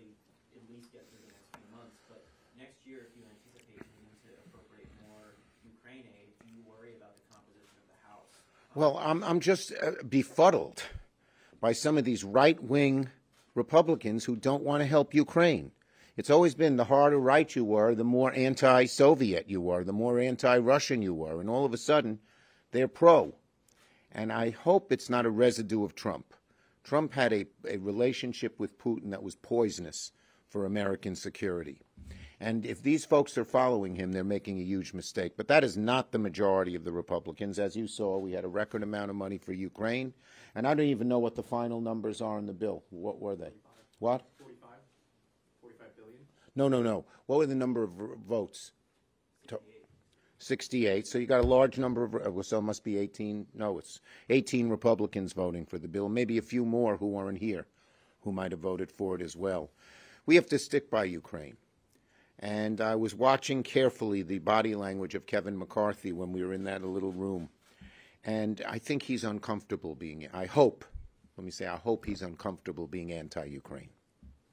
Obviously, at least get through the next few months, but next year, if you anticipate needing to appropriate more Ukraine aid, do you worry about the composition of the House? Well, I'm, I'm just uh, befuddled by some of these right wing Republicans who don't want to help Ukraine. It's always been the harder right you were, the more anti Soviet you were, the more anti Russian you were. And all of a sudden, they're pro. And I hope it's not a residue of Trump. Trump had a, a relationship with Putin that was poisonous for American security. And if these folks are following him, they're making a huge mistake. But that is not the majority of the Republicans. As you saw, we had a record amount of money for Ukraine. And I don't even know what the final numbers are in the bill. What were they? What? 45? 45 billion? No, no, no. What were the number of votes? To- 68. So you got a large number of, uh, so it must be 18. No, it's 18 Republicans voting for the bill. Maybe a few more who weren't here who might have voted for it as well. We have to stick by Ukraine. And I was watching carefully the body language of Kevin McCarthy when we were in that little room. And I think he's uncomfortable being, I hope, let me say, I hope he's uncomfortable being anti Ukraine.